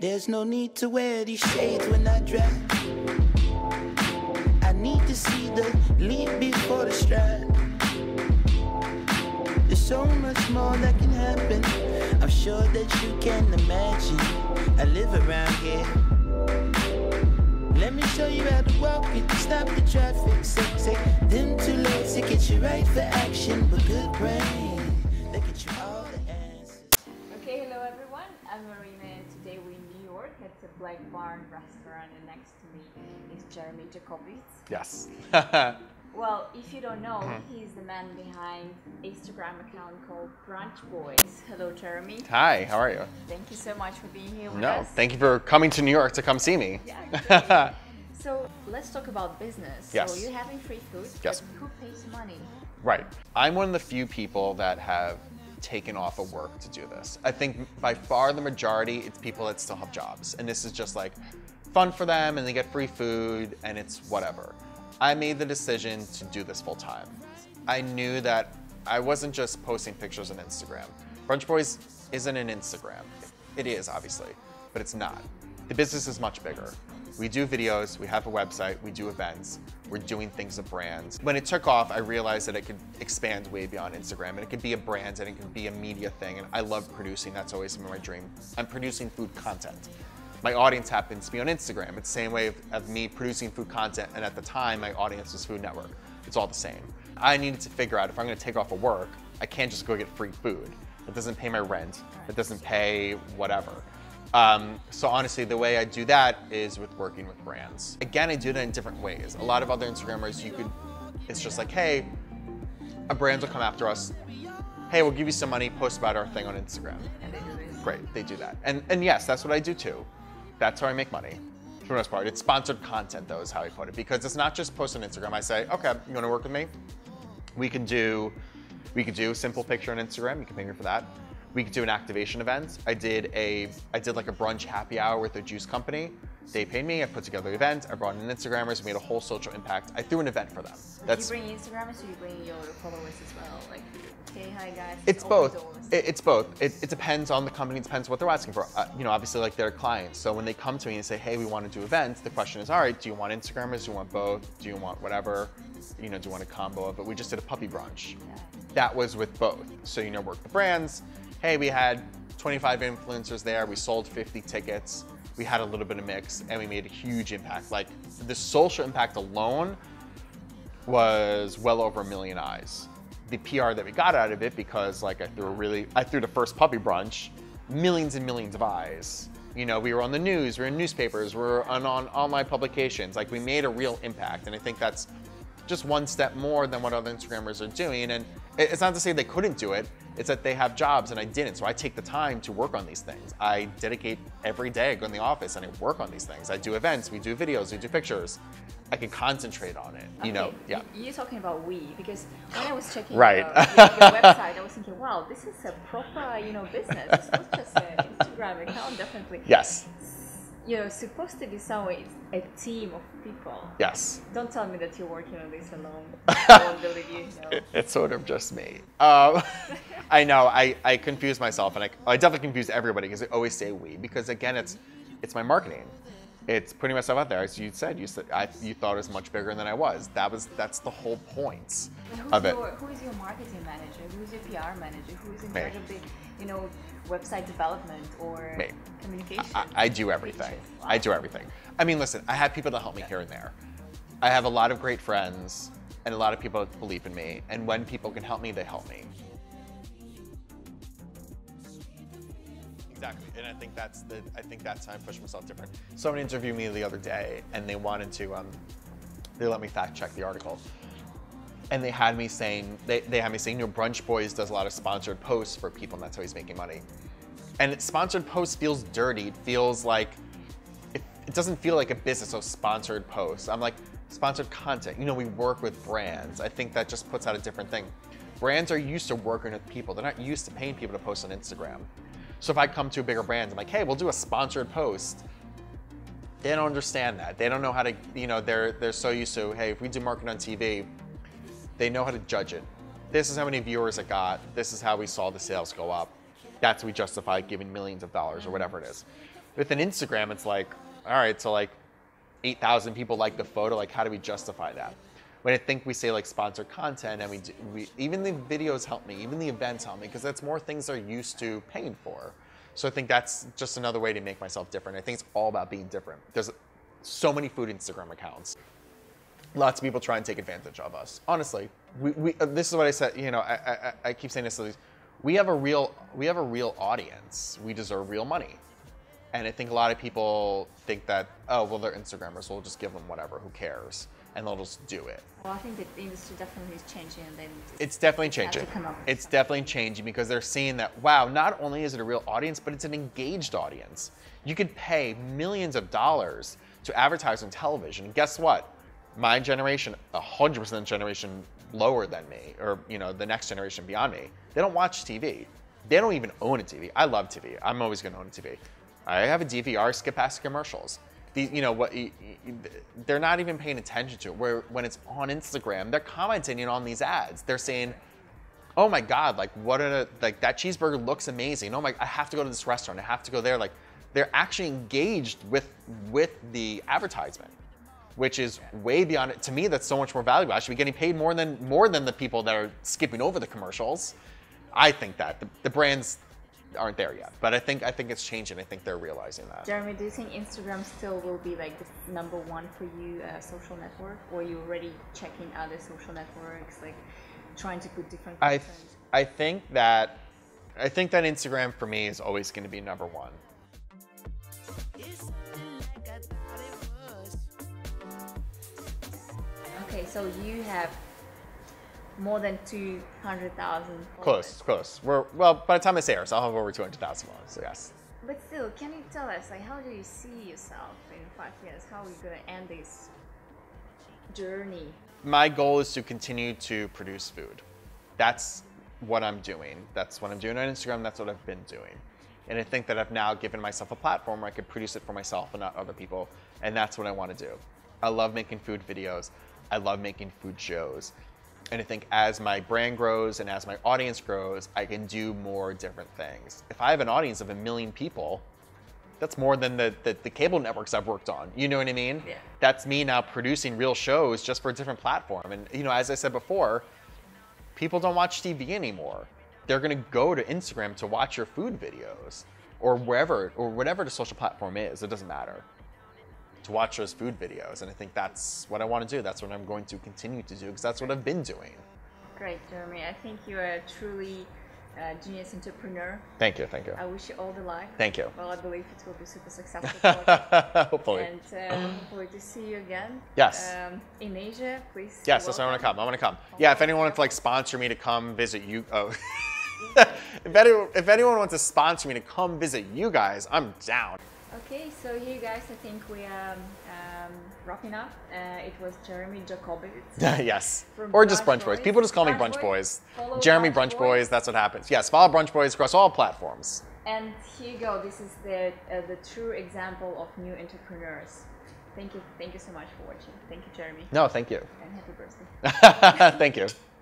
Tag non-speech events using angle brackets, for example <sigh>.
There's no need to wear these shades when I drive. I need to see the leap before the stride. There's so much more that can happen. I'm sure that you can imagine. I live around here. Let me show you how to walk it, stop the traffic. Say, say, them two legs to get you right for action, but good brain. They get you all the answers. Okay, hello everyone. I'm Marina and today we're in New York at the Black Barn restaurant and next to me is Jeremy Jacobitz. Yes. <laughs> Well, if you don't know, Mm-hmm. he's the man behind Instagram account called Brunch Boys. Hello Jeremy. Hi, how are you? Thank you so much for being here with No, us. thank you for coming to New York to come see me. Yeah. <laughs> So let's talk about business. Yes. So you're having free food, Yes. who pays money? right. I'm one of the few people that have taken off of work to do this. I think by far the majority, it's people that still have jobs. And this is just like fun for them and they get free food and it's whatever. I made the decision to do this full time. I knew that I wasn't just posting pictures on Instagram. Brunch Boys isn't an Instagram. It is, obviously, but it's not. The business is much bigger. We do videos, we have a website, we do events, we're doing things of brands. When it took off, I realized that it could expand way beyond Instagram and it could be a brand and it could be a media thing. And I love producing, that's always been my dream. I'm producing food content. My audience happens to be on Instagram. It's the same way of, of me producing food content, and at the time, my audience was Food Network. It's all the same. I needed to figure out if I'm gonna take off of work, I can't just go get free food. It doesn't pay my rent, it doesn't pay whatever. Um, so honestly, the way I do that is with working with brands. Again, I do that in different ways. A lot of other Instagrammers, you could, it's just like, hey, a brand will come after us. Hey, we'll give you some money, post about our thing on Instagram. Great, they do that. And and yes, that's what I do too. That's how I make money. For the most part. It's sponsored content though, is how I put it. Because it's not just post on Instagram. I say, okay, you wanna work with me? We can do we could do a simple picture on Instagram, you can pay me for that. We could do an activation event. I did a I did like a brunch happy hour with a juice company. They paid me, I put together the event, I brought in Instagrammers, made a whole social impact. I threw an event for them. Do you bring Instagrammers or you bring your followers as well? Like, hey, hi guys. It's both. It, it's both. It, it depends on the company. It depends what they're asking for. Uh, you know, obviously, like their clients. So when they come to me and say, "Hey, we want to do events," the question is, "All right, do you want Instagrammers? Do you want both? Do you want whatever? You know, do you want a combo of it?" We just did a puppy brunch. That was with both. So you know, work the brands. Hey, we had 25 influencers there. We sold 50 tickets. We had a little bit of mix, and we made a huge impact. Like the social impact alone was well over a million eyes. The PR that we got out of it, because like I threw a really, I threw the first puppy brunch, millions and millions of eyes. You know, we were on the news, we were in newspapers, we were on, on online publications. Like we made a real impact, and I think that's just one step more than what other Instagrammers are doing. And it's not to say they couldn't do it, it's that they have jobs and I didn't. So I take the time to work on these things. I dedicate every day, I go in the office and I work on these things. I do events, we do videos, we do pictures. I can concentrate on it, you know? Yeah. You're talking about we because when I was <laughs> checking Right. your, your, your <laughs> website, I was thinking, wow, this is a proper, you know, business. It's not just an <laughs> Instagram account, definitely. Yes, You know, supposed to be some way a team of people. yes. Don't tell me that you're working on this alone. <laughs> I won't believe you. No. It- it's sort of just me. Um, <laughs> I know, I, I confuse myself and I, I definitely confuse everybody because I always say we because again, it's, it's my marketing. It's putting myself out there. As you said, you said I, you thought it was much bigger than I was. That was that's the whole point Who's of it. your, who is your marketing manager? Who's your PR manager? Who is in charge of the, you know, website development or Me. communication? I, I do everything. I do everything. I mean, listen, I have people to help me here and there. I have a lot of great friends and a lot of people that believe in me. And when people can help me, they help me. Exactly, and I think that's the. I think that's how I push myself different. Someone interviewed me the other day, and they wanted to. Um, they let me fact check the article, and they had me saying they, they had me saying, you know, Brunch Boys does a lot of sponsored posts for people, and that's how he's making money. And it, sponsored posts feels dirty. It feels like it, it doesn't feel like a business of sponsored posts. I'm like sponsored content. You know, we work with brands. I think that just puts out a different thing. Brands are used to working with people. They're not used to paying people to post on Instagram. So if I come to a bigger brand, I'm like, hey, we'll do a sponsored post. They don't understand that. They don't know how to, you know, they're they're so used to, hey, if we do marketing on TV, they know how to judge it. This is how many viewers it got. This is how we saw the sales go up. That's we justify giving millions of dollars or whatever it is. With an Instagram, it's like, all right, so like 8,000 people like the photo. Like, how do we justify that? When I think we say like sponsored content, and we, do, we even the videos help me, even the events help me, because that's more things they're used to paying for. So I think that's just another way to make myself different. I think it's all about being different. There's so many food Instagram accounts. Lots of people try and take advantage of us. Honestly, we, we uh, this is what I said. You know, I, I, I keep saying this. We have a real we have a real audience. We deserve real money. And I think a lot of people think that, oh, well, they're Instagrammers, so we'll just give them whatever, who cares? And they'll just do it. Well, I think that the industry definitely is changing, and then It's definitely changing. come up with It's definitely changing because they're seeing that, wow, not only is it a real audience, but it's an engaged audience. You could pay millions of dollars to advertise on television. And guess what? My generation, 100% generation lower than me, or you know, the next generation beyond me, they don't watch TV. They don't even own a TV. I love TV. I'm always going to own a TV. I have a DVR, skip past commercials. The, you know what? They're not even paying attention to it. Where when it's on Instagram, they're commenting on these ads. They're saying, "Oh my God! Like what? A, like that cheeseburger looks amazing. Oh my! I have to go to this restaurant. I have to go there." Like they're actually engaged with with the advertisement, which is way beyond it. To me, that's so much more valuable. I should be getting paid more than more than the people that are skipping over the commercials. I think that the, the brands aren't there yet, but I think I think it's changing. I think they're realizing that. Jeremy, do you think Instagram still will be like the number one for you uh, social network, or you already checking other social networks, like trying to put different I content? I think that I think that Instagram for me is always going to be number one. It's something like I thought it was. Okay, so you have more than two hundred thousand. Close, close. We're well. By the time I say ours, I'll have over two hundred thousand followers. So yes. But still, can you tell us, like, how do you see yourself in five years? How are you gonna end this journey? My goal is to continue to produce food. That's what I'm doing. That's what I'm doing on Instagram. That's what I've been doing. And I think that I've now given myself a platform where I could produce it for myself and not other people. And that's what I want to do. I love making food videos. I love making food shows. And I think as my brand grows and as my audience grows, I can do more different things. If I have an audience of a million people, that's more than the, the, the cable networks I've worked on. You know what I mean? Yeah. That's me now producing real shows just for a different platform. And you know, as I said before, people don't watch TV anymore. They're gonna go to Instagram to watch your food videos or wherever or whatever the social platform is. It doesn't matter. To watch those food videos. And I think that's what I want to do. That's what I'm going to continue to do because that's what I've been doing. Great, Jeremy. I think you are a truly uh, genius entrepreneur. Thank you, thank you. I wish you all the luck. Thank you. Well, I believe it will be super successful. <laughs> Hopefully. and uh, hopefully to see you again. Yes. Um, in Asia, please. Yes, that's why I want to come. I want to come. Yeah, if anyone wants to like sponsor me to come visit you, oh, <laughs> <laughs> if anyone if anyone wants to sponsor me to come visit you guys, I'm down. Okay, so here, guys, I think we are um, wrapping up. Uh, it was Jeremy Jacobowitz. <laughs> yes, or just Brunch Brunch Boys. Boys. People just call me Brunch Brunch Boys. Boys. Jeremy Brunch Brunch Boys. Boys. That's what happens. Yes, follow Brunch Boys across all platforms. And here you go. This is the uh, the true example of new entrepreneurs. Thank you, thank you so much for watching. Thank you, Jeremy, No, thank you. and happy birthday. <laughs> thank you. <laughs>